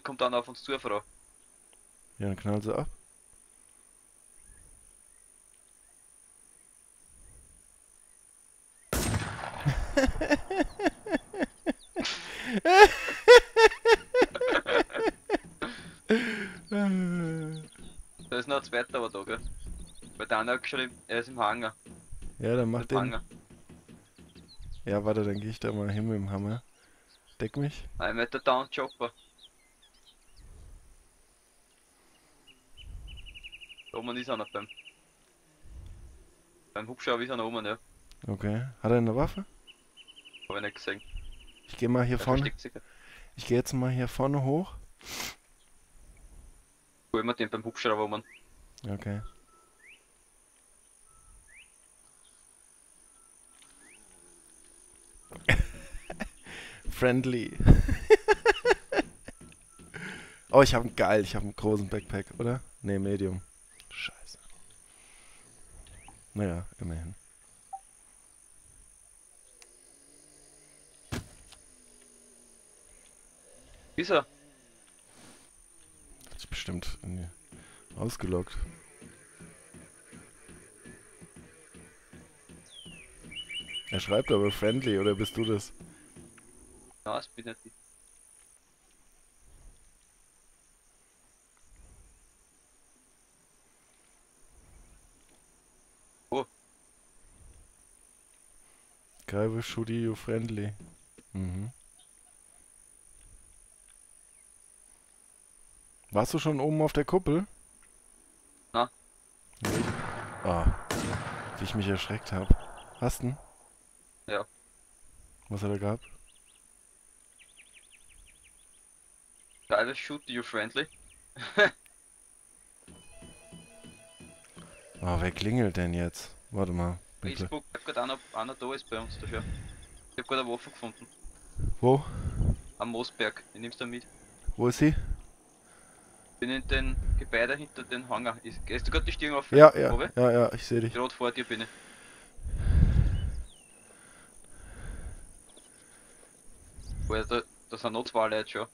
Gut, kommt dann auf uns zu, Frau. Ja, dann knall sie ab. Da ist noch ein zweiter aber da, gell? Weil der eine hat geschrieben, er ist im Hangar. Ja, dann mach Im den. Hangar. Ja, warte, dann gehe ich da mal hin mit dem Hammer. Deck mich. Ein Meter down Chopper. Da oben ist einer beim. Beim Hubschrauber ist einer oben, ja. Okay. Hat er eine Waffe? Hab ich nicht gesehen. Ich gehe mal hier Der vorne. Ich gehe jetzt mal hier vorne hoch. Holen wir den beim Hubschrauber um. Okay. Friendly. oh, ich habe einen geil, ich habe einen großen Backpack, oder? Ne, Medium. Naja, immerhin. Ist er? Hat sich bestimmt ausgeloggt. Er schreibt aber friendly, oder bist du das? Nein, das bin nicht Guy will shoot you friendly. Mhm. Warst du schon oben auf der Kuppel? Na. Nee. Ah, wie ich mich erschreckt habe. Hast du? Ja. Was hat er gehabt? I will shoot you friendly. Ah, wer klingelt denn jetzt? Warte mal. Facebook, ich hab grad einer, einer da ist bei uns dafür. Ich hab gerade eine Waffe gefunden. Wo? Am Moosberg. Ich nehm's da mit. Wo ist sie? Bin in den Gebäude hinter den Hangar. Ist, gehst du gerade die Stirn auf? Ja, ja, Obi? ja, ja, ich sehe dich. Gerade vor dir bin ich. Boah, da, da sind noch zwei Leute schon.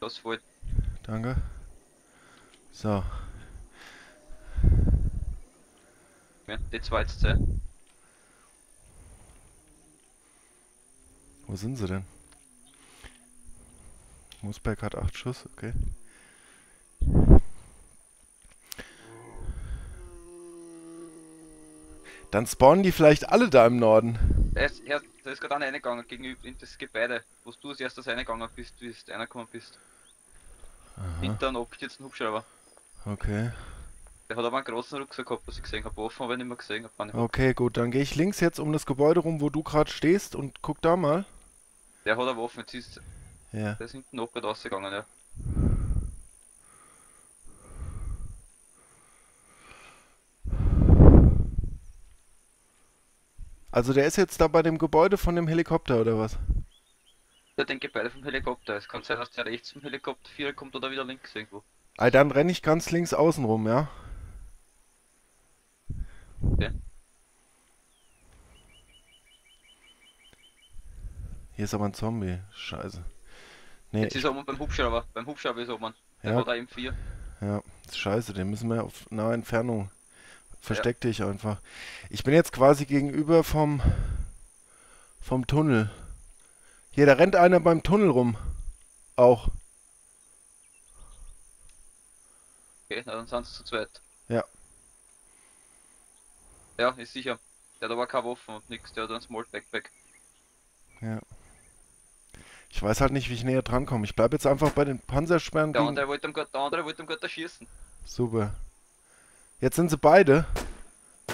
Das fällt. Danke. So, Ja, die zwei jetzt sein. wo sind sie denn? Moosberg hat acht Schuss, okay. Dann spawnen die vielleicht alle da im Norden. Da ist, da ist gerade einer reingegangen gegenüber in das Gebäude, wo du als erstes reingegangen bist, wie du reingekommen bist. Aha, Hinter einem abgestürzten Hubschrauber. okay. Der hat aber einen großen Rucksack gehabt, was ich gesehen habe. Offen habe ich nicht mehr gesehen. Hab keine- Okay, gut, dann gehe ich links jetzt um das Gebäude rum, wo du gerade stehst und guck da mal. Der hat eine Waffe, jetzt ist Ja. der ist hinten noch gerade rausgegangen, ja. Also der ist jetzt da bei dem Gebäude von dem Helikopter oder was? Der den Gebäude vom Helikopter. Es kann sein, dass der rechts vom Helikopter 4 kommt oder wieder links irgendwo. Ah, dann renne ich ganz links außen rum, ja? Okay. Hier ist aber ein Zombie. Scheiße. Nee, Jetzt ist er oben beim Hubschrauber. Beim Hubschrauber ist er oben. Der Ja. hat eine M4. Ja, scheiße, den müssen wir auf nahe Entfernung. Versteck dich einfach. Ich bin jetzt quasi gegenüber vom vom Tunnel. Hier, da rennt einer beim Tunnel rum. Auch. Okay, dann sind sie zu zweit. Ja. Ja, ist sicher. Der hat aber keine Waffen und nix. Der hat einen Small Backpack. Ich weiß halt nicht, wie ich näher dran komme. Ich bleib jetzt einfach bei den Panzersperren. Der Gegen... andere wollte ihm gerade, der andere wollte ihm gerade erschießen. Super. Jetzt sind sie beide.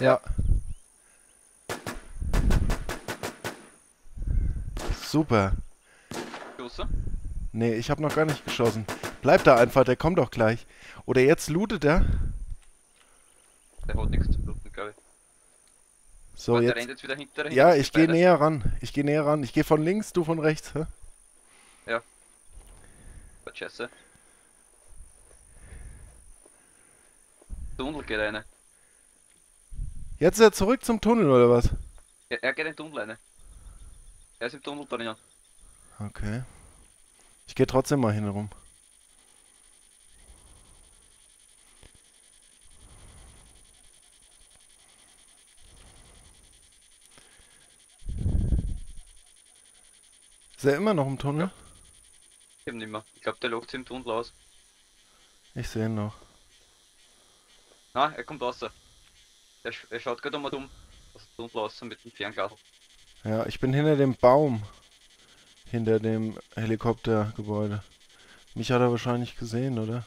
Ja. Super. Geschossen. Nee, ich habe noch gar nicht geschossen. Bleib da einfach, der kommt doch gleich. Oder jetzt lootet er. Der hat nichts zu bluten, glaube ich. So, der jetzt. wieder hinter Ja, hinter ich gehe näher ran. Ich gehe näher ran. Ich gehe von links, du von rechts. Hä? Gott, Scheiße. Tunnel geht eine. Jetzt ist er zurück zum Tunnel, oder was? Er, er geht in den Tunnel eine. Er ist im Tunnel drinnen. Okay. Ich gehe trotzdem mal hin rum. Ist er immer noch im Tunnel? Ich hab nicht mehr. Ich glaube, der lockt sich im Tunnel aus. Ich sehe ihn noch. Na, er kommt raus. Er, sch- er schaut gerade um, aus dem Tunnel raus mit dem Fernglas. Ja, ich bin hinter dem Baum. Hinter dem Helikoptergebäude. Mich hat er wahrscheinlich gesehen, oder?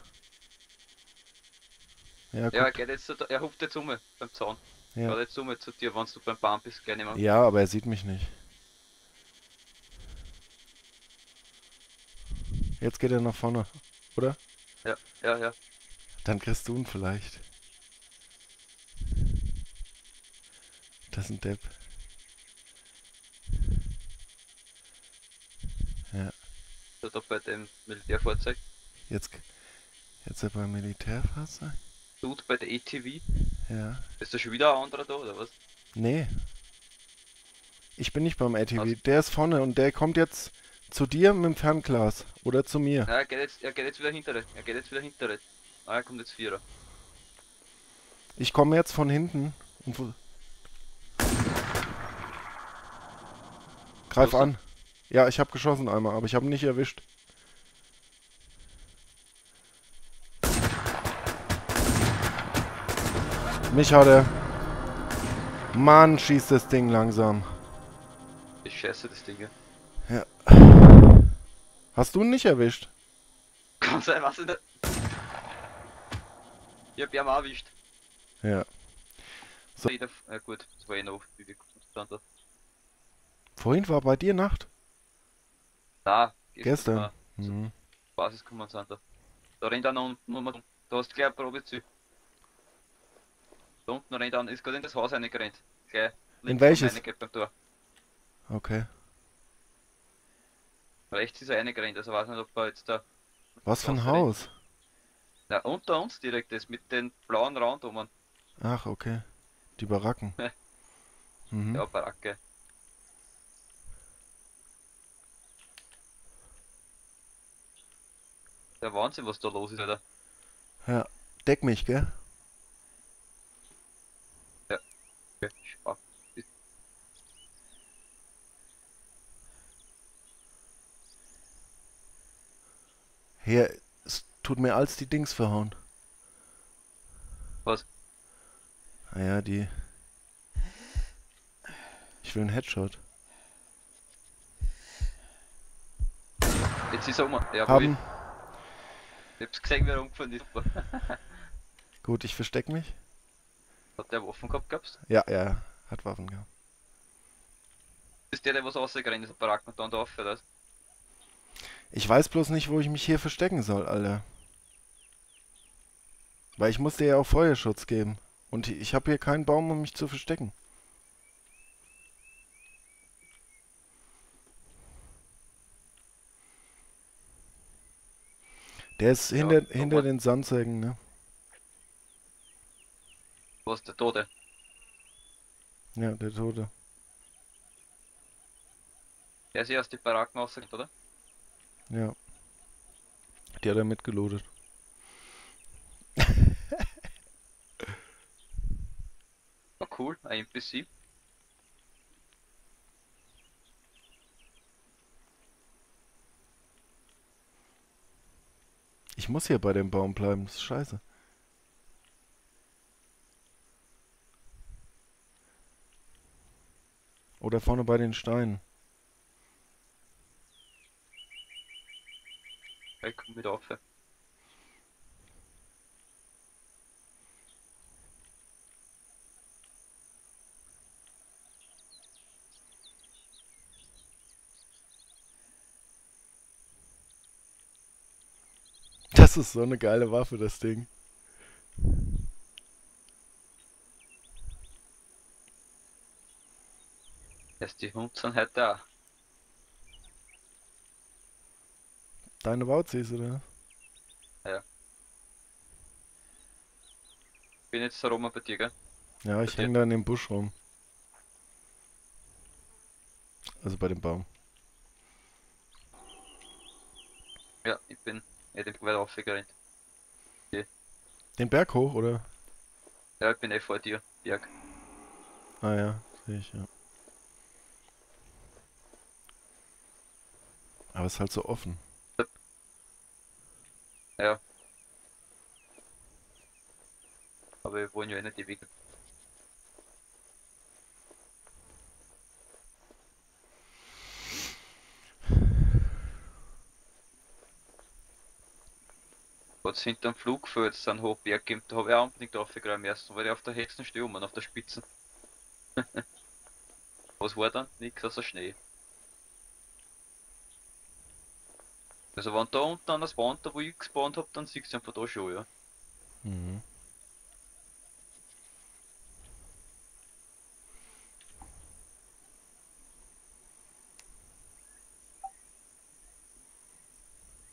Ja, Ja, er geht jetzt, er ruft jetzt um beim Zaun. Ja. Schaut jetzt um zu dir, wenn du beim Baum bist, gerne mal. ja, aber er sieht mich nicht. Jetzt geht er nach vorne, oder? Ja, ja, ja. Dann kriegst du ihn vielleicht. Das ist ein Depp. So da bei dem Militärfahrzeug. Jetzt, jetzt er beim Militärfahrzeug? Dude bei der ETV. Ja. Ist da schon wieder ein anderer da, oder was? Nee. Ich bin nicht beim ATV. Was? Der ist vorne und der kommt jetzt zu dir mit dem Fernglas. Oder zu mir. Ja, er geht jetzt, er geht jetzt wieder hinter. Er geht jetzt wieder hinter. Ah, er kommt jetzt Vierer. Ich komme jetzt von hinten. Greif an. Ja, ich habe geschossen einmal, aber ich habe ihn nicht erwischt. Mich hat er. Mann, schießt das Ding langsam. Ich scheiße das Ding. ja. Hast du ihn nicht erwischt? Kann sein, was in der. Ich hab ihn auch erwischt. Ja. So. Ja gut, das war eh noch, wie wir stand da. Vorhin war bei dir Nacht? Da, Gestern. war Mhm. Basiskommandant da. Rennt einer unten, um, da hast du gleich ein Probeziel. Da unten rennt einer, ist gerade in das Haus reingerannt. Gleich. links welches? Tor. Okay. Rechts ist er reingerannt, also weiß nicht, ob er jetzt da. Was für ein Haus? Na, unter uns direkt ist mit den blauen Rand um. Ach, okay. Die Baracken. Ja. Mhm. Ja, Baracke. Der Wahnsinn, was da los ist, Alter. Deck mich, gell? Okay, schwach. Hier, es tut mir als die Dings verhauen. Was? Naja, die. Ich will einen Headshot. Jetzt ist er um. Ja, Haben. Ich hab's gesehen, wie er umgefahren ist. Gut, ich versteck mich. Hat der Waffen gehabt, glaubst Ja, ja, hat Waffen gehabt. Ist der, der was rausgerannt ist, Barack und dann da auf, oder? was? Ich weiß bloß nicht, wo ich mich hier verstecken soll, Alter. Weil ich muss dir ja auch Feuerschutz geben. Und ich habe hier keinen Baum, um mich zu verstecken. Der ist Ja, hinter, hinter den Sandsäcken, ne? Wo ist der Tote? Ja, der Tote. Der ist erst die Baracken rausgerannt, oder? Ja. Die hat er mitgelodet. Oh cool, ein NPC. Ich muss hier bei dem Baum bleiben, das ist scheiße. Oder vorne bei den Steinen. Wieder auf. ja. Das ist so eine geile Waffe, das Ding. Erst die Hund sind heute da. Deine Bauzis, oder? Bin jetzt da rum bei dir, gell? Ja, ich hänge da in dem Busch rum. Also bei dem Baum. Ja, ich bin eh den weiter aufgerannt. Den Berg hoch, oder? Ja, ich bin eh vor dir, Berg. Ah ja, sehe ich, ja. Aber es ist halt so offen. Ja. Aber wir wollen ja eh nicht ewig. Was hinterm Flugfeld sind Hochberg gibt, da habe ich auch unbedingt draufgegangen am ersten, weil ich auf der höchsten stehe oben, auf der Spitze. Was war dann? Nix außer Schnee. Also wenn da unten an Band, da wo ich gespawnt hab, dann siehst du einfach da schon, ja. Mhm.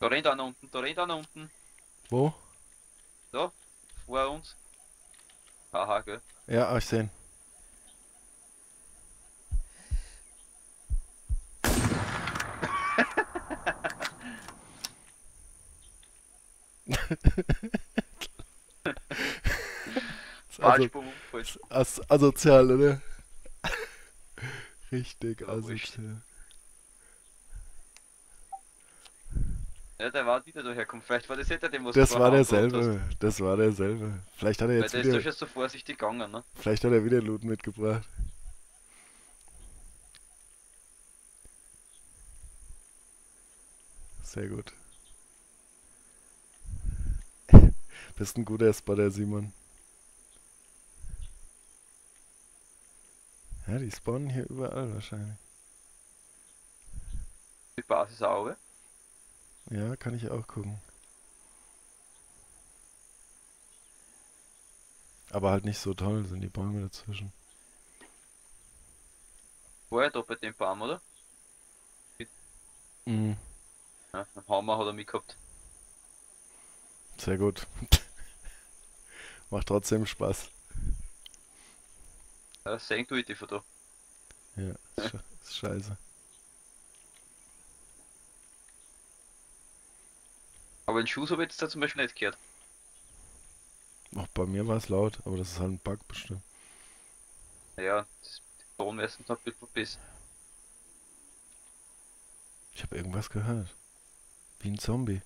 Da rennt einer unten, da rennt einer unten. Wo? Da, vor uns. Haha, gell. Ja, ich sehe also, as asozial, oder? Richtig Ja, asozial. Ja, der war wieder daherkommen. Vielleicht war das nicht der, dem was Das war derselbe. Das war derselbe. Vielleicht hat er hast. Weil jetzt der ist da wieder, schon so vorsichtig gegangen, ne? vielleicht hat er wieder Loot mitgebracht. Sehr gut. Bist ein guter Spotter, Simon. Ja, die spawnen hier überall wahrscheinlich. Die Basis auch, gell? Ja, kann ich auch gucken. Aber halt nicht so toll sind die Bäume dazwischen. Ja da bei dem Baum, oder? Mhm. Ja, einen Hammer hat er mitgehabt. Sehr gut. Macht trotzdem Spaß. Ja, sehen tue ich die von da. Ja, ist, sche ist scheiße. Aber den Schuss habe ich jetzt da zum Beispiel nicht gehört. Auch bei mir war es laut, aber das ist halt ein Bug bestimmt. Ja, das Ton meistens noch ein bisschen verbissen. Ich habe irgendwas gehört. Wie ein Zombie.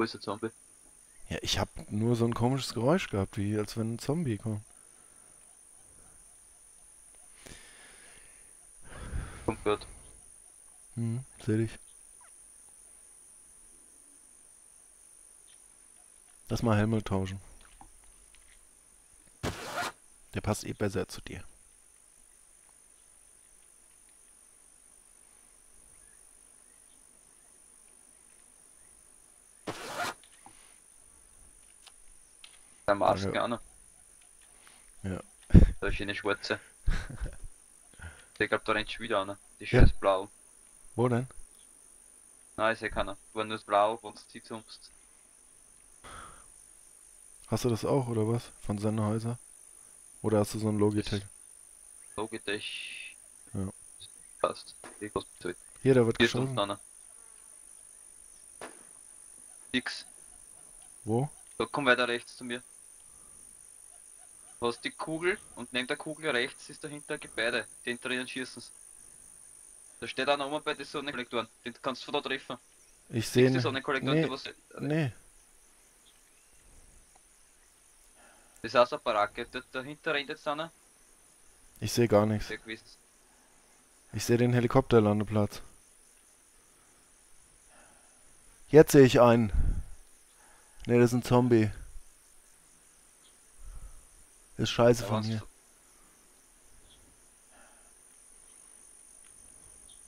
Wo ist der Zombie? Ja, ich habe nur so ein komisches Geräusch gehabt, wie als wenn ein Zombie kommt. Kommt grad. Hm, seh dich. Lass mal Helmut tauschen. Der passt eh besser zu dir. Masken Ja. auch noch. Ja. Da ist eine schwarze. Ich glaube, da rennt schon wieder einer. Die Ja. scheiß blau. Wo denn? Nein, ich sehe keiner. War nur das blau, du die zoomst. Hast du das auch, oder was? Von Sennhäuser? Oder hast du so ein Logitech? Logitech. Ja. Passt. Hier, da wird Hier ist geschossen. einer. Nix. Wo? Da komm weiter rechts zu mir. Du hast die Kugel und neben der Kugel rechts ist dahinter ein Gebäude. Den drinnen schießen. Da steht einer oben bei den Sonnenkollektoren. Den kannst du von da treffen. Ich sehe ihn. Sonnenkollektoren, Nee, was. nee. Das ist auch so eine Baracke. Da, dahinter rennt jetzt einer. Ich sehe gar nichts. Ich sehe den Helikopterlandeplatz. Jetzt sehe ich einen. Ne, das ist ein Zombie. Ist scheiße von hier.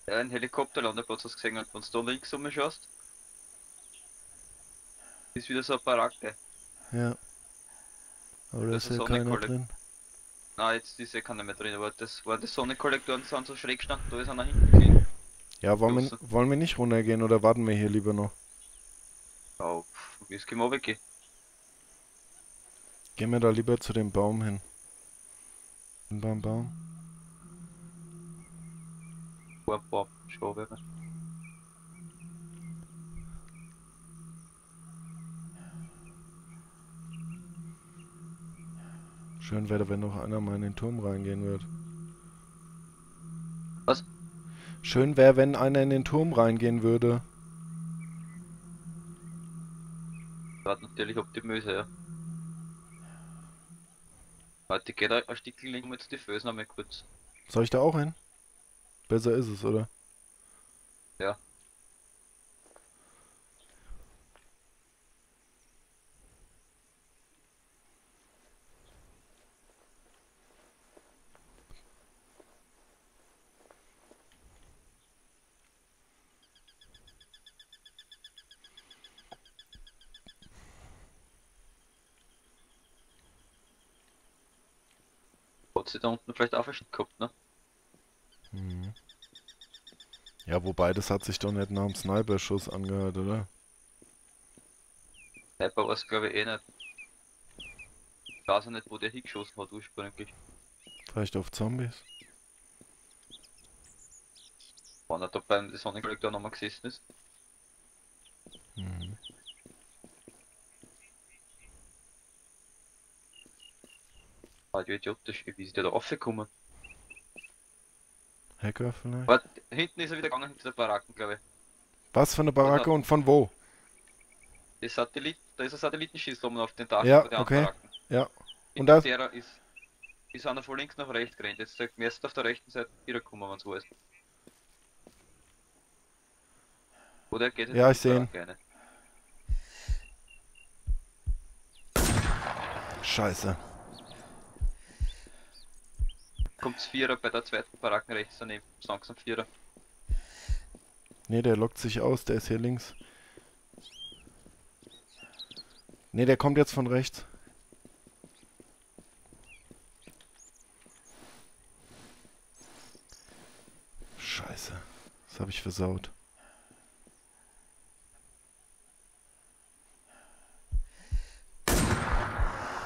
Ja, ein Helikopterlandeplatz hast du gesehen und wenn du da links umschaust, ist wieder so eine Baracke. Ja. Aber da Das ist ja keiner drin. Nein, jetzt ist ja keiner mehr drin, aber das waren die Sonnenkollektoren, sind so schräg gestanden, da ist einer hinten gelegen. Ja, wollen wir, wollen wir nicht runtergehen oder warten wir hier lieber noch? Oh, pff, wie ist Gehen wir weggehen? Gehen wir da lieber zu dem Baum hin. Beim Baum. Schön wäre, wenn noch einer mal in den Turm reingehen wird. Was? Schön wäre, wenn einer in den Turm reingehen würde. Gerade natürlich ob die Möse, ja. Warte, geht ein Stück legen wir jetzt die Fösen einmal kurz. Soll ich da auch hin? Besser ist es, oder? Ja. Hat sie da unten vielleicht auch versteckt gehabt, ne? Mhm. Ja, wobei, das hat sich doch nicht nach dem Sniper-Schuss angehört, oder? Sniper war es glaube ich eh nicht. Ich weiß auch nicht, wo der hingeschossen hat ursprünglich. Vielleicht auf Zombies? Wann er da beim Sonnenkollektor nochmal gesessen ist. Mhm. Ah, die idiotisch, wie ist der da raufgekommen? Hacker vielleicht? Warte, hinten ist er wieder gegangen, hinter der Baracken, glaube ich. Was für eine Baracke und von wo? Die Satellit, da ist ein Satellitenschießel oben auf den Dach Ja, von der okay. Baracken. Ja. Und da- ist, ist einer von links nach rechts gerannt. Jetzt sagt mir erst auf der rechten Seite wieder kommen, wenn es wo ist. Oder geht jetzt Ja, ich die seh ihn. Rein. Scheiße. Kommt's Vierer bei der zweiten Baracken rechts daneben. Langsam Vierer. Nee, der lockt sich aus, der ist hier links. Nee, der kommt jetzt von rechts. Scheiße. Das habe ich versaut.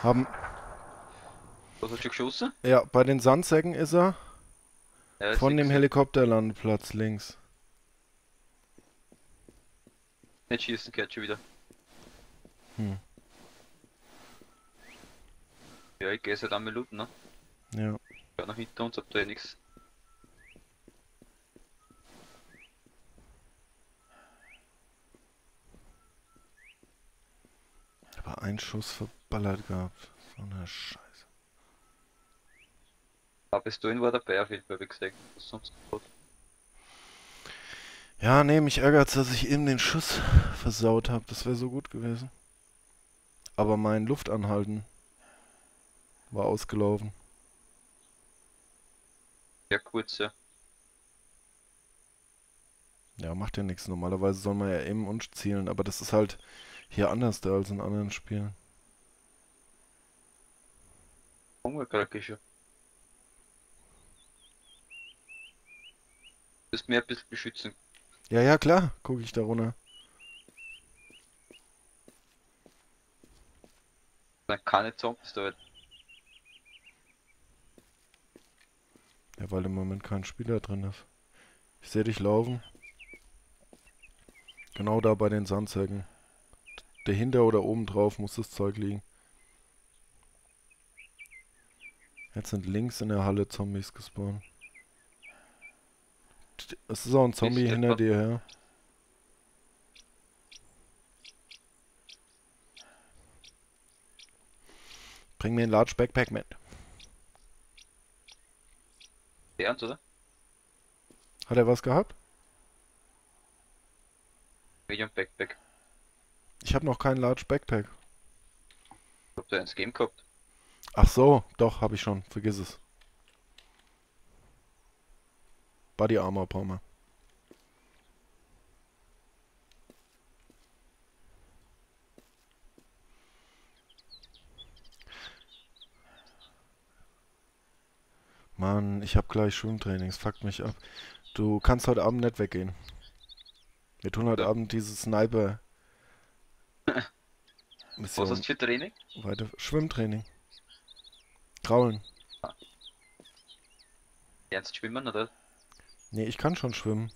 Haben. Was hat schon geschossen? Ja, bei den Sandsäcken ist er. Ja, Von dem nix. Helikopterlandeplatz links. Nicht schießen, schon wieder. Hm. Ja, ich gehe seit einem Minuten, ne? Ja. Ja, nach hinter uns, hab da eh nix. Aber ein Schuss verballert gehabt. So eine Scheiße. Aber bis dahin war dabei auf jeden Fall, wie gesagt. Was sonst hat. Ja, nee, mich ärgert's, dass ich eben den Schuss versaut habe. Das wäre so gut gewesen. Aber mein Luftanhalten war ausgelaufen. Ja, kurz, ja. Ja, macht ja nichts. Normalerweise soll man ja aimen und zielen, aber das ist halt hier anders da als in anderen Spielen. Hungerkranke schon. Musst mehr ein bisschen beschützen. Ja, ja, klar, gucke ich da runter. Dann keine Zombies da halt. Ja, weil im Moment kein Spieler drin ist. Ich sehe dich laufen. Genau da bei den Sandsäcken. Dahinter oder oben drauf muss das Zeug liegen. Jetzt sind links in der Halle Zombies gespawnt. Es ist auch ein Zombie Ist hinter dir her. Bring mir ein Large Backpack mit. Ernst, oder? Hat er was gehabt? Medium Backpack. Ich habe noch keinen Large Backpack. Ich hab da eins Game gehabt. Ach so, doch, habe ich schon. Vergiss es. Body Armor brauchen wir. Mann, ich habe gleich Schwimmtrainings. Fuckt mich ab. Du kannst heute Abend nicht weggehen. Wir tun heute. Abend dieses Sniper. Was Mission hast du für Training? weiter. Schwimmtraining. Kraulen. Ernst schwimmen, oder? Nee, ich kann schon schwimmen.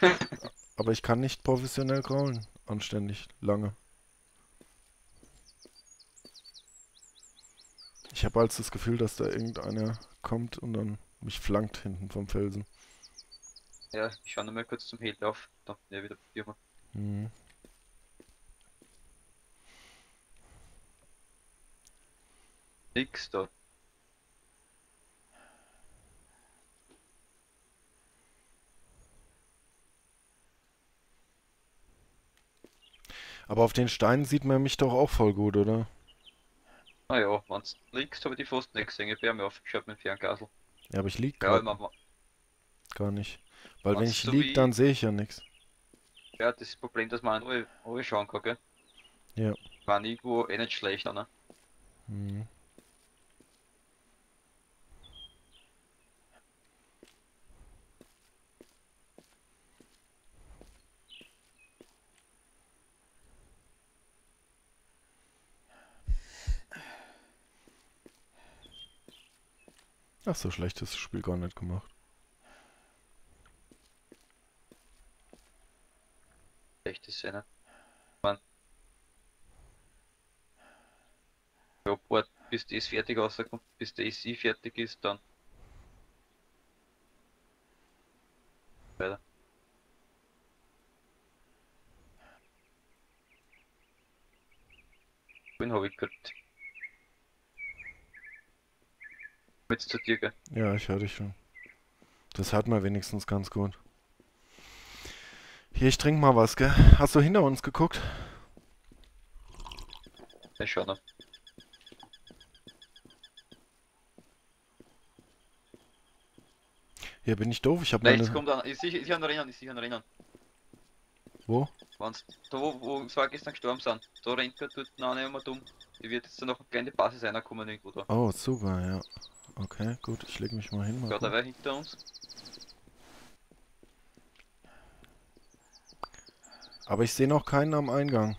Aber ich kann nicht professionell kraulen. Anständig. Lange. Ich habe halt das Gefühl, dass da irgendeiner kommt und dann mich flankt hinten vom Felsen. Ja, ich schau noch mal kurz zum Held auf. Bin ich wieder probieren wir. Mhm. Nix da. Aber auf den Steinen sieht man mich doch auch voll gut, oder? Naja, wenn's liegst, habe ich die fast nicht gesehen. Ich habe mir aufgeschaut mit dem Fernglasl. Ja, aber ich lieg Ja, mein, gar nicht. Weil wenn ich du lieg, wie- dann sehe ich ja nichts. ja, das ist das Problem, dass man alle, schauen kann, gell? Ja. War irgendwo eh nicht schlecht, ne? Mhm. Ach, so schlecht ist das Spiel gar nicht gemacht. Schlechte Szene. Man. Ja, wart, bis das fertig rauskommt, bis der SI fertig ist, dann. Weiter. Wen habe ich gehört? Jetzt zu dir, gell? Ja, ich höre dich schon. Das hört man wenigstens ganz gut. Hier, ich trink mal was, gell? Hast du hinter uns geguckt? Ja, schau noch. Hier bin ich doof, ich habe Rechts meine... kommt an, ist sicher ein Rennen, ist sicher ein Rennen. Wo? Wenn's, da wo, wo zwei gestern gestorben sind, da rennt er dort noch nicht einmal dumm. Die wird jetzt noch eine kleine Basis reinkommen irgendwo da. Oh, super, ja. Okay, gut, ich leg mich mal hin. Mal Ja, da wäre hinter uns. Aber ich sehe noch keinen am Eingang.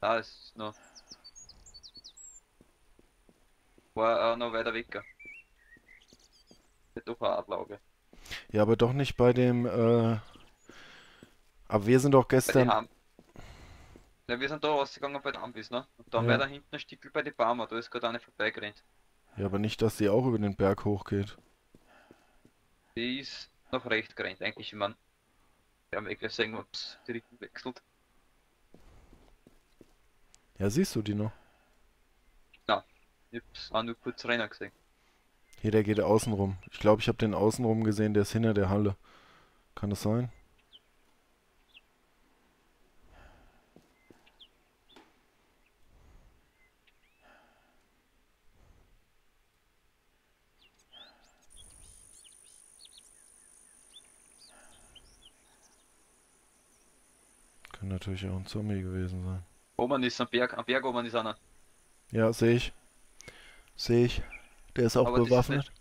Da ist noch. War äh, noch weiter weg. doch eine Ablauge. Ja, aber doch nicht bei dem, äh... Aber wir sind doch gestern... Ja, wir sind da rausgegangen bei den Ambis, ne? Und dann Ja. weiter hinten ein Stückel bei den Baumer, da ist gerade eine vorbeigerannt. Ja, aber nicht, dass sie auch über den Berg hochgeht. Die ist noch recht gerannt, eigentlich, ich mein. Wir haben eh gleich sehen, ob's die Richtung wechselt. Ja, siehst du die noch? Ich hab's auch nur kurz rein gesehen. Hier, der geht außen rum. Ich glaube, ich habe den außenrum gesehen, der ist hinter der Halle. Kann das sein? Kann natürlich auch ein Zombie gewesen sein. Oben ist am Berg, am Berg oben ist einer. Ja, sehe ich. Sehe ich. Der ist auch Aber das ist bewaffnet.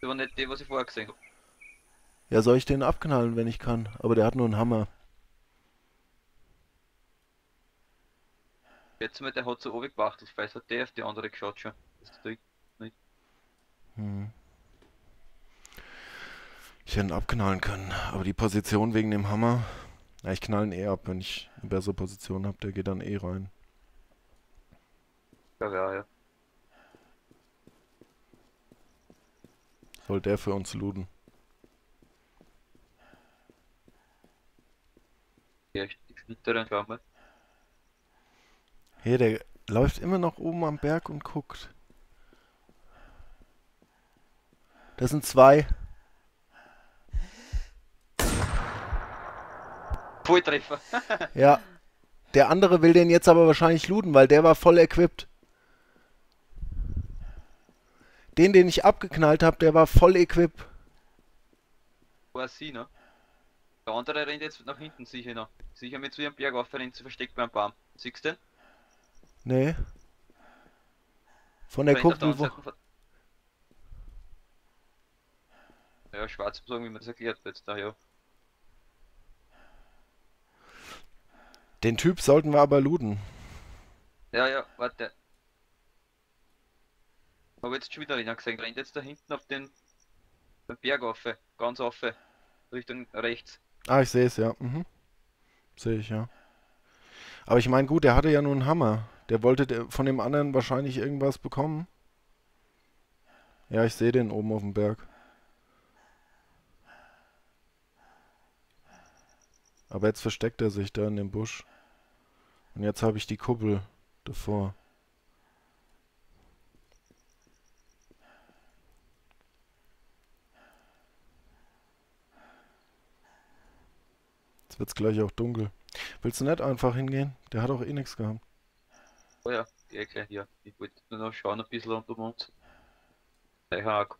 Das war nicht der, was ich vorher gesehen habe. Ja, soll ich den abknallen, wenn ich kann? Aber der hat nur einen Hammer. Jetzt mal, der hat so oben gewachtelt, vielleicht hat der auf die andere geschaut schon. Das ist der- Hm. Ich hätte ihn abknallen können, aber die Position wegen dem Hammer. Ja, ich knall ihn eh ab, wenn ich eine bessere Position habe, der geht dann eh rein. Ja, ja, ja. Soll der für uns looten. Ja, ich die hintere schau mal. Hey, der läuft immer noch oben am Berg und guckt. Das sind zwei. Volltreffer. Ja. Der andere will den jetzt aber wahrscheinlich looten, weil der war voll equipped. Den, den ich abgeknallt habe, der war voll equipped. War sie, ne? Der andere rennt jetzt nach hinten sicher noch. Sicher mit zu ihrem Berg auf, rennt sie versteckt beim Baum. Siehst du den? Nee. Von der Kuppel, wo, Ja, schwarz sagen, wie man das erklärt jetzt da, ja. Den Typ sollten wir aber looten. Ja, ja, warte. Habe jetzt schon wieder einer gesehen, rennt jetzt da hinten auf den, Berg auf, ganz auf, Richtung rechts. Ah, ich sehe es, ja. Mhm. Sehe ich, ja. Aber ich meine, gut, der hatte ja nur einen Hammer. Der wollte von dem anderen wahrscheinlich irgendwas bekommen. Ja, ich sehe den oben auf dem Berg. Aber jetzt versteckt er sich da in dem Busch. Und jetzt habe ich die Kuppel davor. Jetzt wird's gleich auch dunkel. Willst du nicht einfach hingehen? Der hat auch eh nichts gehabt. Oh ja, geh gleich hier. Ich wollte nur noch schauen ein bisschen unter uns. Der Haag.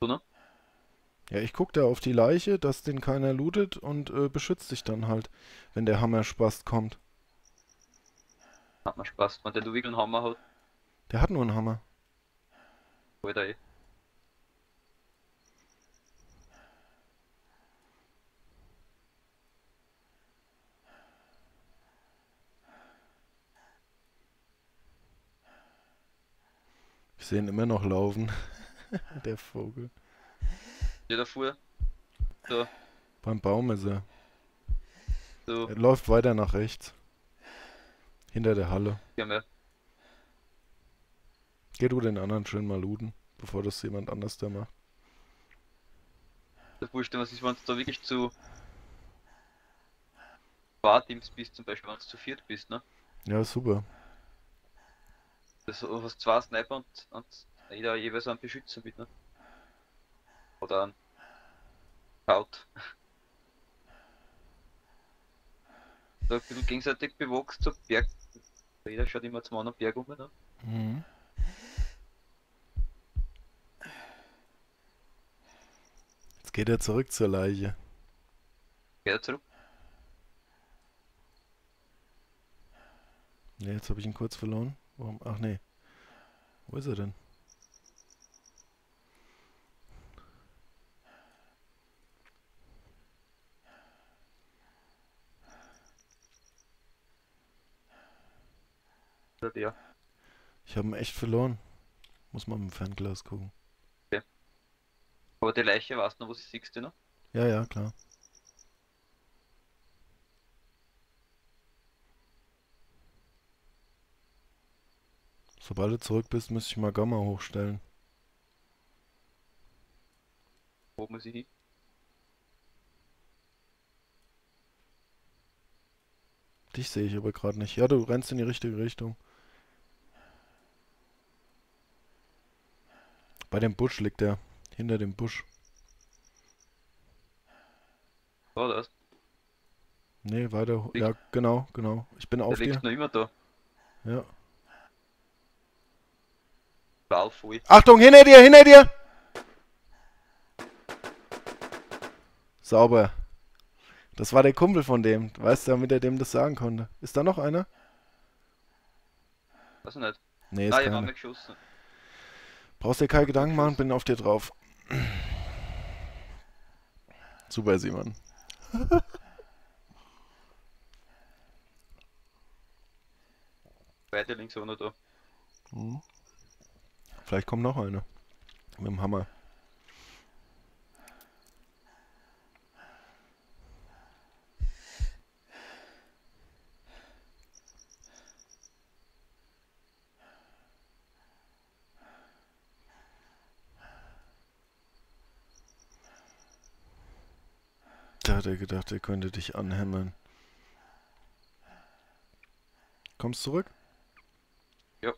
So, ne? Ja, ich guck da auf die Leiche, dass den keiner lootet und äh, beschützt dich dann halt, wenn der Hammerspast kommt. Spaß. Wenn der Ludwig einen Hammer hat, Der hat nur einen Hammer. halt er eh. Ich sehe ihn immer noch laufen. der Vogel. Der davor. So, Beim Baum ist er. so, Er läuft weiter nach rechts. Hinter der Halle. wir haben ja. Geh du den anderen schön mal looten, bevor das jemand anders da macht. Das wurscht, was ist, wenn du da wirklich zu zwei Teams bist, zum Beispiel, wenn du zu viert bist, ne? Ja, super. Das du hast zwei Sniper und, und jeder jeweils einen Beschützer mit, ne? Oder einen Scout. So ein bisschen gegenseitig bewachsen zur Berg. Jeder schaut immer zum anderen Berg um, ne? Mhm. Jetzt geht er zurück zur Leiche. Geht er zurück. Ne, jetzt habe ich ihn kurz verloren. Warum? Ach nee. Wo ist er denn? Oder der. Ich habe ihn echt verloren. Muss mal mit dem Fernglas gucken. Aber die Leiche weißt du noch, wo sie siehst, ne? Ja, ja, klar. Sobald du zurück bist, müsste ich mal Gamma hochstellen. Wo muss ich hin? Dich sehe ich aber gerade nicht. Ja, du rennst in die richtige Richtung. Bei dem Busch liegt er. Hinter dem Busch. Oh, das. Nee, weiter. Liegt- Ja, genau, genau. Ich bin Der auf dir. liegt noch immer da. Ja. Ball voll. Achtung, hinter dir, hinter dir! Sauber. Das war der Kumpel von dem. Weißt du, damit er dem das sagen konnte. Ist da noch einer? Weiß ich nicht. Nee, ist Nein, ich habe keiner. mich geschossen. Brauchst dir keine Gedanken machen, bin auf dir drauf. Super, Simon. Beide links noch da. Mhm. Vielleicht kommt noch einer. Mit dem Hammer. Hat er gedacht, er könnte dich anhämmern. Kommst zurück? Ja.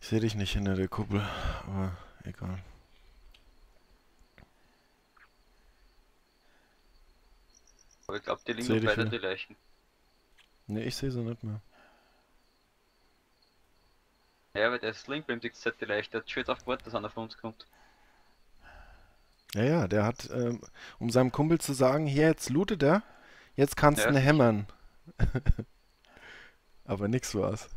Ich sehe dich nicht hinter der Kuppel, aber egal. Aber ich glaube, die liegen noch beide die Leichen. Ne, ich sehe sie nicht mehr. Ja, weil der Sling beim die Zeit die Leiche. Der hat schon jetzt auf Wort, dass einer von uns kommt. Ja, ja, der hat, ähm, um seinem Kumpel zu sagen, hier, jetzt lootet er, jetzt kannst Ja. du ihn hämmern. aber nix war's.